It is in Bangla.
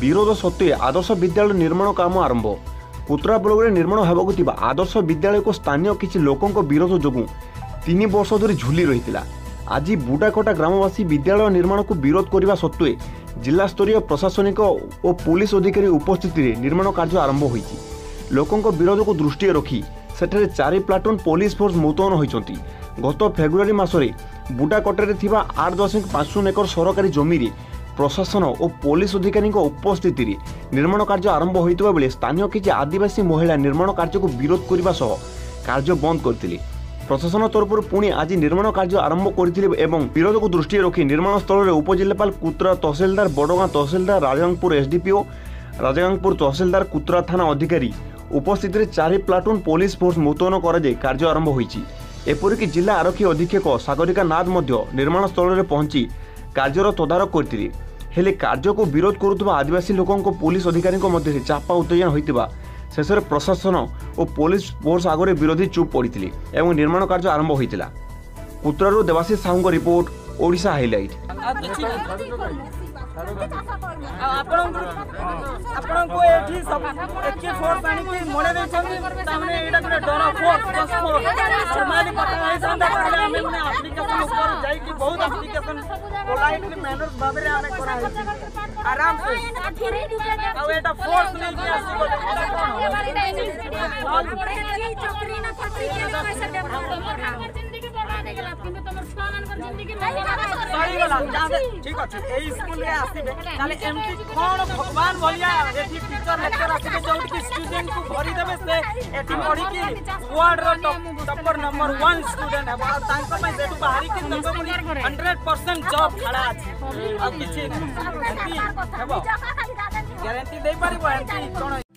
ବିରୋଧ ସତ୍ତ୍ୱେ ଆଦର୍ଶ ବିଦ୍ୟାଳୟ ନିର୍ମାଣ କାମ ଆରମ୍ଭ କୋତ୍ରା ବ୍ଲକରେ ନିର୍ମାଣ ହେବାକୁ ଥିବା ଆଦର୍ଶ ବିଦ୍ୟାଳୟକୁ ସ୍ଥାନୀୟ କିଛି ଲୋକଙ୍କ ବିରୋଧ ଯୋଗୁଁ ତିନି ବର୍ଷ ଧରି ଝୁଲି ରହିଥିଲା ଆଜି ବୁଡ଼ାକଟା ଗ୍ରାମବାସୀ ବିଦ୍ୟାଳୟ ନିର୍ମାଣକୁ ବିରୋଧ କରିବା ସତ୍ତ୍ୱେ ଜିଲ୍ଲାସ୍ତରୀୟ ପ୍ରଶାସନିକ ଓ ପୋଲିସ ଅଧିକାରୀ ଉପସ୍ଥିତିରେ ନିର୍ମାଣ କାର୍ଯ୍ୟ ଆରମ୍ଭ ହୋଇଛି ଲୋକଙ୍କ ବିରୋଧକୁ ଦୃଷ୍ଟିରେ ରଖି ସେଠାରେ ଚାରି ପ୍ଲାଟୁନ୍ ପୋଲିସ ଫୋର୍ସ ମୁତୟନ ହୋଇଛନ୍ତି ଗତ ଫେବୃଆରୀ ମାସରେ ବୁଡ଼ାକଟାରେ ଥିବା ଆଠ ଦଶମିକ ପାଞ୍ଚ ଶୂନ ଏକର ସରକାରୀ ଜମିରେ প্রশাসন ও পুলিশ অধিকারী উপস্থিতি নির্মাণ কার্য আরম্ভ হয়ে বেড়ে স্থানীয় কিছু আদিবাসী মহিলা নির্মাণ কার্যক বিরোধ করা সহ কার্য বন্ধ করে প্রশাসন তরফর পুঁ আজ নির্মাণ কার্য আরম্ভ করে এবং বিরোধক দৃষ্টি রাখি নির্মাণ স্থলের উপজেলাপাল কুত্রা তহসিলদার বড়গাঁ তহসিলদার রাজাঙ্গপুর এসডিপিও রাজাঙ্গপুর তহসিলদার কুত্রা থানা অধিকারী উপস্থিতি চারি প্লাটুন পুলিশ ফোর্স মোতায়ন করা যায় কার্য আরম্ভ হয়েছে এপরিকি জেলা আরক্ষী অধীক্ষক সাগরিকা নাথ মধ্য নির্মাণ স্থলের পৌঁছি କାର୍ଯ୍ୟର ତଦାରଖ କରିଥିଲେ ହେଲେ କାର୍ଯ୍ୟକୁ ବିରୋଧ କରୁଥିବା ଆଦିବାସୀ ଲୋକଙ୍କ ପୋଲିସ ଅଧିକାରୀଙ୍କ ମଧ୍ୟରେ ଚାପା ଉତ୍ତେଜନା ହୋଇଥିବା ଶେଷରେ ପ୍ରଶାସନ ଓ ପୋଲିସ ଫୋର୍ସ ଆଗରେ ବିରୋଧୀ ଚୁପ୍ ପଡ଼ିଥିଲେ ଏବଂ ନିର୍ମାଣ କାର୍ଯ୍ୟ ଆରମ୍ଭ ହୋଇଥିଲା ପୁତ୍ରରୁ ଦେବାଶିଷ ସାହୁଙ୍କ ରିପୋର୍ଟ ଓଡ଼ିଶା ହାଇଲାଇଟ୍ ଆପଣଙ୍କୁ ଆପଣଙ୍କୁ ଏଠି ଏଠି ଫୋର୍ସ ଆଣିକି ମନେ ଦେଇଛନ୍ତି ତାମାନେ ଏଇଟା ଗୋଟେ ଡର ଫୋର୍ସ ପ୍ଲସ୍ ଫୋର୍ସ ସେମାନେ କଥା ହେଇଥାନ୍ତା ତାହେଲେ ଆମେ ମାନେ ଆପ୍ଲିକେସନ ଉପର पोलाइटली बहुत एप्लीकेशन पोलाइटली मैनर्स बाबरे आने को रहा आराम से हाँ, अब एटा फोर्स नहीं किया सिको बोल पड़ेगी चोकरी ना फटरी के लिए पैसा दे हाँ, तो पर जिंदगी बर्बाद है आप किंतु तमर छुआन पर जिंदगी बर्बाद सही वाला ठीक अछि ए स्कूल रे आसीबे खाली एमटी कोन भगवान भलिया एथि ଲେକ୍ଚର ଲେକ୍ଚର ଆସିବେ ଯେଉଁଠିକି ଷ୍ଟୁଡେଣ୍ଟକୁ ଭରିଦେବେ ସେ ଏଠି ପଢ଼ିକି ୱାର୍ଡର ଟପର ନମ୍ବର ୱାନ୍ ଷ୍ଟୁଡେଣ୍ଟ ହେବ ଆଉ ତାଙ୍କ ପାଇଁ ସେଠୁ ବାହାରିକି ତାଙ୍କ ପୁଣି ହଣ୍ଡ୍ରେଡ୍ ପରସେଣ୍ଟ ଜବ୍ ଛଡ଼ା ଅଛି ଆଉ କିଛି ଏମିତି ହେବ ଗ୍ୟାରେଣ୍ଟି ଦେଇପାରିବ ଏମିତି କ'ଣ